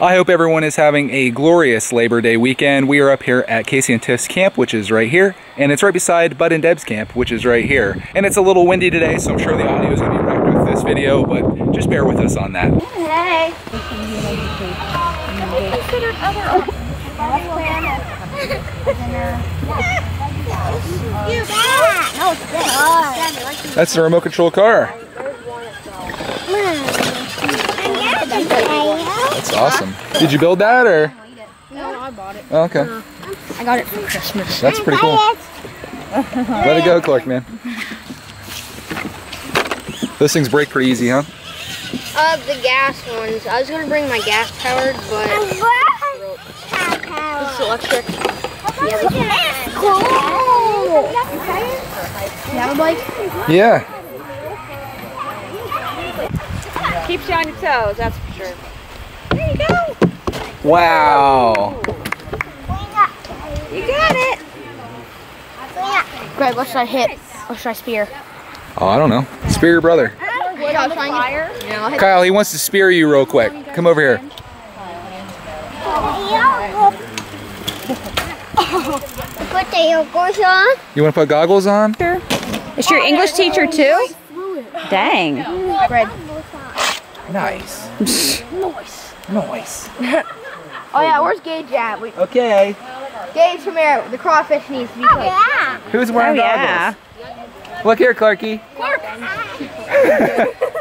I hope everyone is having a glorious Labor Day weekend. We are up here at Casey and Tiff's camp, which is right here, and it's right beside Bud and Deb's camp, which is right here. And it's a little windy today, so I'm sure the audio is going to be wrecked with this video, but just bear with us on that. Hey. Have you considered other You bet. No, it's good. That's the remote control car. That's awesome. Did you build that or? No, I bought it. Oh, okay. I got it for Christmas. That's pretty cool. Let it go, Clark, man. Those things break pretty easy, huh? Uh, the gas ones. I was gonna bring my gas powered, but it's electric. It's cool. You have a bike? Yeah. Keeps you on your toes, that's for sure. Wow. You got it. Greg, what should I hit? What should I spear? Oh, I don't know. Spear your brother. fire? Yeah, I'll hit Kyle, he wants to spear you real quick. Come over here. Put the yogurt on. You want to put goggles on? Is your English teacher too? Dang. Greg. Nice. Nice. Oh yeah, where's Gage at? We, Okay. Gage, come here. The crawfish needs to be cooked. Oh, yeah. Who's wearing Oh, yeah. goggles? Look here, Clarky. Clark.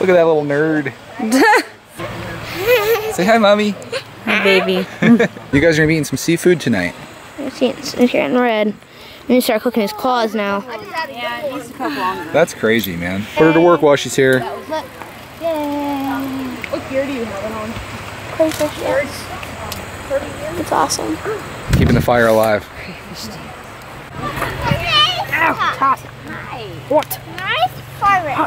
Look at that little nerd. Say hi, mommy. Hi, baby. You guys are gonna be eating some seafood tonight. See, it's, it's getting red. We need to start cooking his claws now. That's crazy, man. Put her to work while she's here. What gear do you have it on? Crayfish, yes. It's awesome. Keeping the fire alive. What? Nice forest.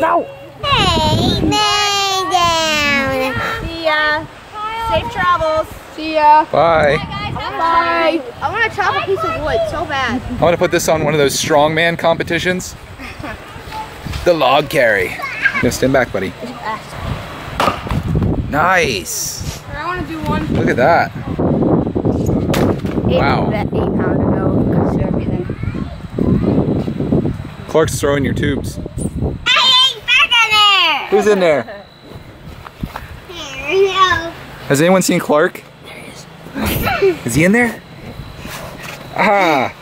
No. Hey, lay down. See ya. Safe travels. See ya. Bye. Bye. I want to chop a piece of wood so bad. I want to put this on one of those strongman competitions. The log carry. No, stand back, buddy. Nice. I want to do one. Look at that. Eight, Wow. Eight pound ago everything. Clark's throwing your tubes. I ain't back in Who's in there? there. No. Has anyone seen Clark? Is he in there? Ah,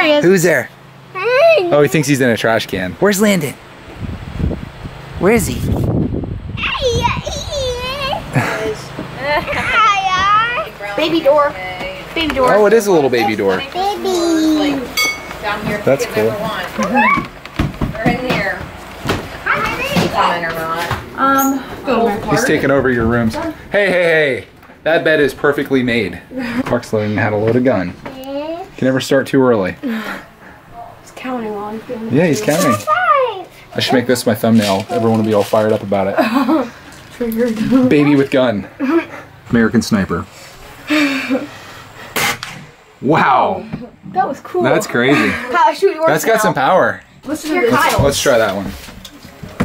There he is. who's there? Oh, he thinks he's in a trash can. Where's Landon? Where is he? Baby door. Baby door. Oh, it is a little baby door. Baby. That's ticket cool. number one. They're in there. Comment or. Um, He's taking over your rooms. Hey, hey, hey. That bed is perfectly made. Clark's learning how to load a gun. Can never start too early. He's counting on. Yeah, he's counting. I should make this my thumbnail. Everyone will be all fired up about it. Triggered. Baby with gun. American sniper. Wow, That was cool. that's crazy. Kyle, shoot yours That's got now. some power. Listen to Kyle. Let's try that one.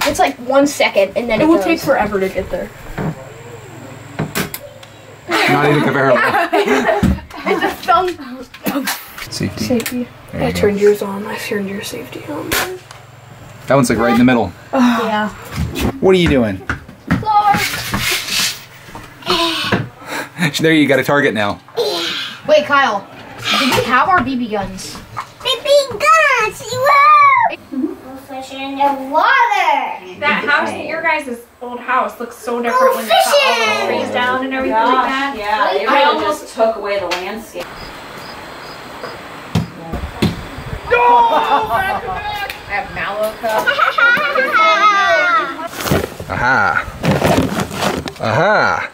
It's like one second and then it, It will goes. take forever to get there. Not even comparable. It's a thumb. Safety. Safety. There I you go. turned yours on. I turned your safety on. That one's like right in the middle. Yeah. What are you doing? there you got a target now. Wait, Kyle. Do we have our BB guns? BB guns. Whoa. Fish in the water. That house, your guys' old house, looks so different when you cut all the trees down and everything like that. Yeah, it I almost- took away the landscape. I have Mallo Cup. Aha. Aha.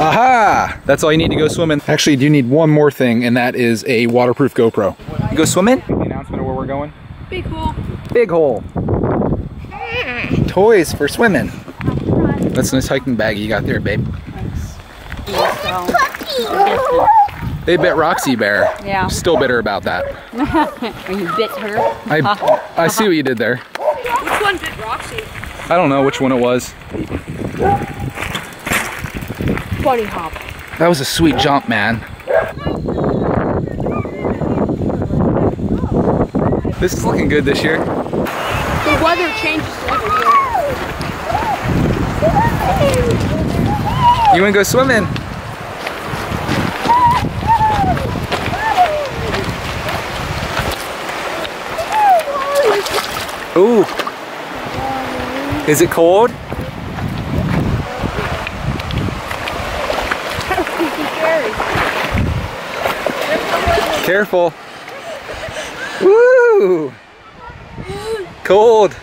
Aha. That's all you need to go swimming. Actually, you do need one more thing, and that is a waterproof GoPro. You go swimming? The announcement of where we're going. Big hole. Big hole. Toys for swimming. That's a nice hiking bag you got there, babe. They bit Roxy Bear. Yeah. Still bitter about that. Are you bit her? I, I see what you did there. Which one did Roxy? I don't know which one it was. Bunny hop. That was a sweet jump, man. This is looking good this year. The weather changes every year. You wanna go swimming? Is it cold? Careful. Woo! Cold.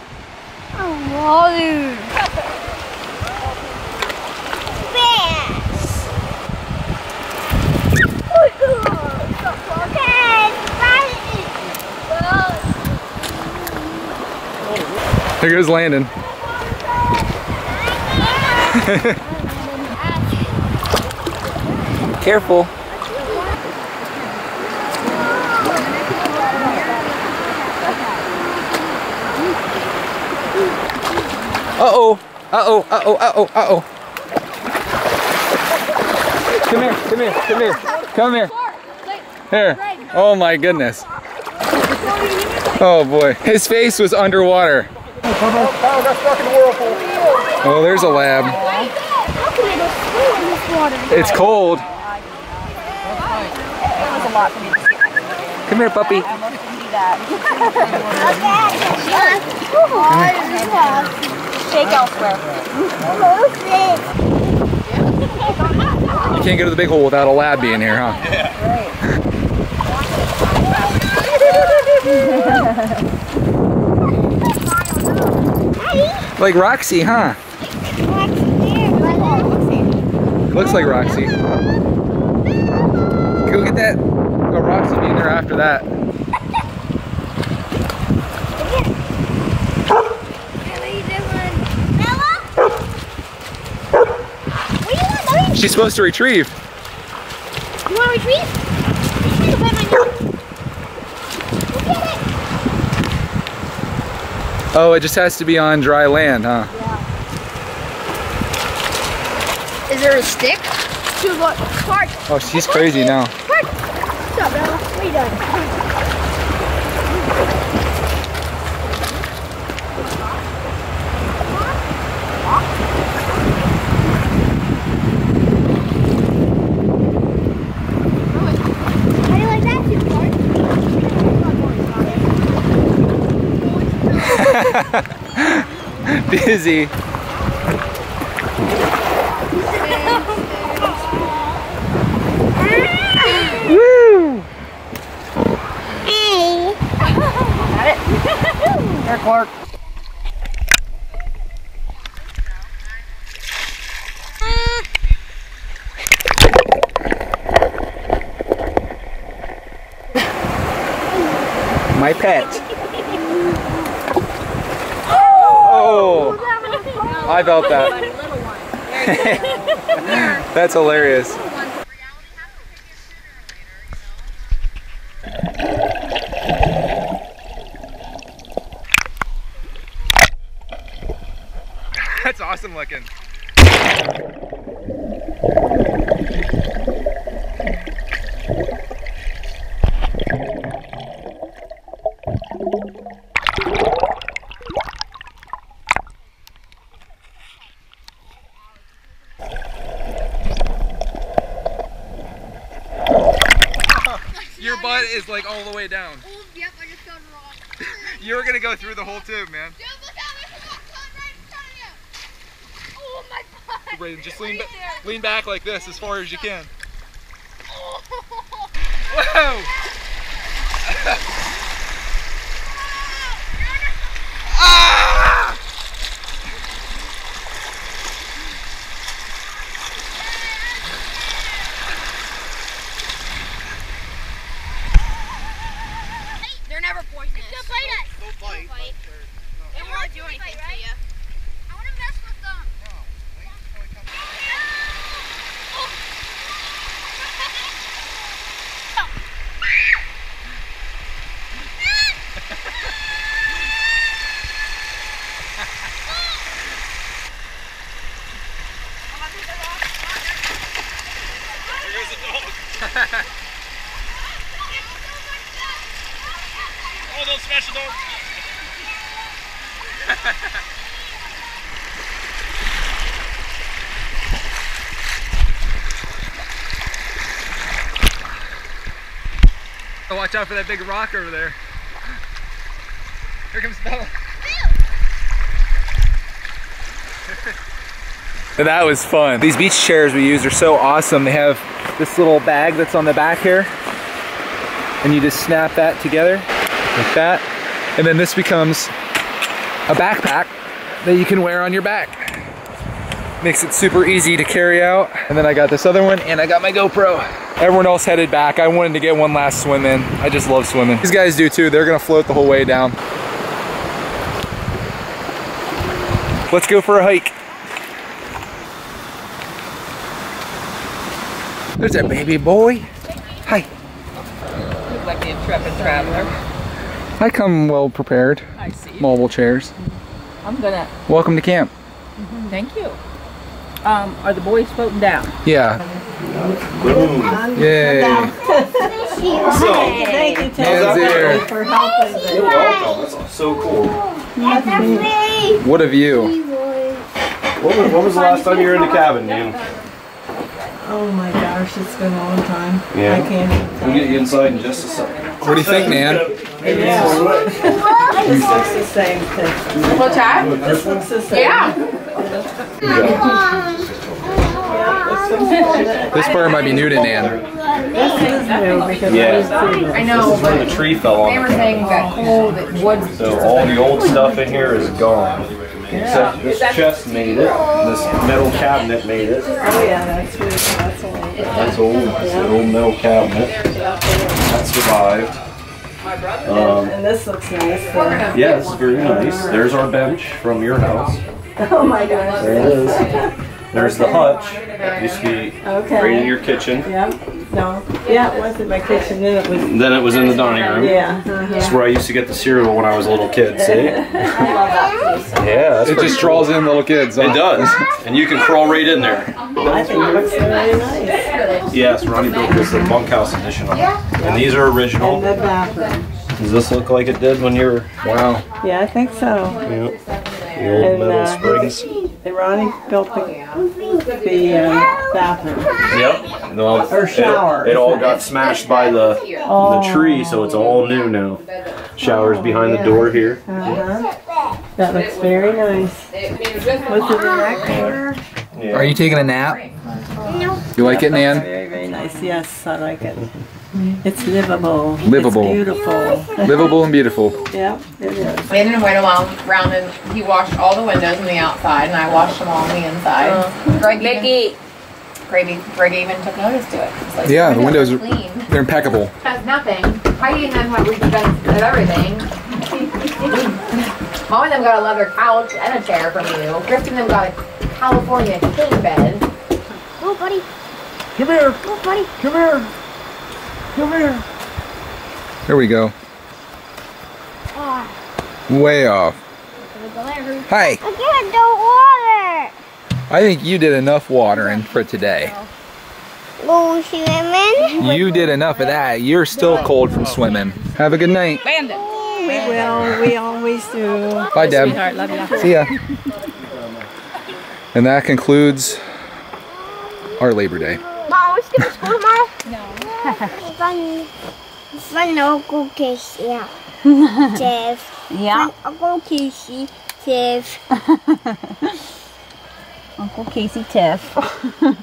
There goes Landon. Careful. Uh-oh. Uh-oh. Uh-oh. Uh-oh. Uh-oh. Come here. Come here. Come here. Come here. Here. Oh my goodness. Oh boy. His face was underwater. Oh, there's a lab. It's cold. Come here, puppy. Shake elsewhere. You can't go to the big hole without a lab being here, huh? Like Roxy, huh? Looks like Roxy. Go get that. Oh, Roxy being there after that. She's supposed to retrieve. You want to retrieve? Take a you. It. Oh, it just has to be on dry land, huh? There a stick? Dude, look. Clark. Oh, she's crazy now. What's up, Bella? What are you doing? How do you like that, too, Clark? Busy. Here, Clark. My pet. Oh! oh! I felt that. That's hilarious. That's awesome looking. Your butt is like all the way down. Yep, I just got it. You were gonna go through the whole tube, man. Dude, look out, there's a ton right in front of you. Oh my god. Brayden, just lean, ba- lean back like this as far as you can. Whoa! ah! They're never poisonous. Don't bite us. Don't bite. Don't bite. They won't do anything to you. I want to mess with them. Oh, those special dogs. Watch out for that big rock over there. Here comes Bella. that was fun. These beach chairs we use are so awesome. They have this little bag that's on the back here. And you just snap that together like that. And then this becomes a backpack that you can wear on your back. Makes it super easy to carry out. And then I got this other one and I got my GoPro. Everyone else headed back. I wanted to get one last swim in. I just love swimming. These guys do too. They're gonna float the whole way down. Let's go for a hike. There's that baby boy. Hi. Look like the intrepid traveler. I come well prepared. I see. Mobile chairs. I'm gonna. Welcome to camp. Thank you. Um, are the boys floating down? Yeah. Yay. Thank you, Hands here. for helping. You're welcome. That's so cool. What a view. What was, when was the last time you were in the cabin, Ian? Oh my gosh, it's been a long time. Yeah. I can't We'll get you inside in just a second. What do you think, Nan? Yeah. This looks the same thing. What's that? This looks the same. Yeah. This part might be new to Nan. This is new because Yeah. I know, This is where the tree fell they were saying that cool, that wood. So all the old stuff in here is gone. Except this chest made it. This metal cabinet made it. Oh yeah, that's weird. That's old. That's old. It's an old metal cabinet. That survived. Um, And this looks nice. though. yeah, this is very nice. There's our bench from your house. Oh my gosh. There it is. There's the hutch. Used to be Okay. right in your kitchen. Yeah. No. Yeah, it was in my kitchen. Then it was. Then it was in the dining room. Yeah. uh-huh. That's where I used to get the cereal when I was a little kid. See? I love that place. Yeah, that's It just cool. draws in little kids. It does, and you can crawl right in there. I think it looks very nice. Yes, Ronnie built this the bunkhouse edition of it. And these are And original. the bathroom. Does this look like it did when you were? Wow. Yeah, I think so. Yep. The old And, metal uh, springs. And Ronnie built the, the uh, bathroom. Yep. No, Or shower. It, it all got smashed by the the tree, so it's all new now. Showers behind the door here. Uh-huh. That looks very nice. What's in the back corner? Are you taking a nap? You like it, Nan? Very, very nice. Yes, I like it. It's livable. Livable. It's beautiful. Livable and beautiful. Yeah, it is. We ended wait a while around and he washed all the windows on the outside and I washed them all on the inside. Uh-huh. Greg Mickey. Greg, Greg even took notice to it. Like, Yeah, the windows are clean. they're impeccable. Has nothing. Heidi and them have redone of everything. Mom and them got a leather couch and a chair from you. Griffin and them got a California king bed. Oh, buddy. Come here. Go, buddy. Come here. Come here. There we go. Ah, Way off. gonna go there. Hi. I can't do water. I think you did enough watering for today. Go swimming. You did enough of that. You're still cold from swimming. Have a good night. Bandit. We will. We always do. Bye, Deb. love you. See ya. And that concludes our Labor Day. Get to school tomorrow. No. Fun. Fun Uncle Casey. Jeff. Yeah, Uncle Casey. Jeff. Uncle Casey Tiff. There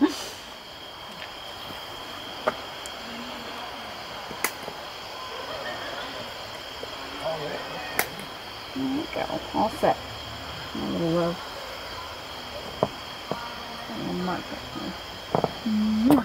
we go. All set. My little love. And mark it. Mwah.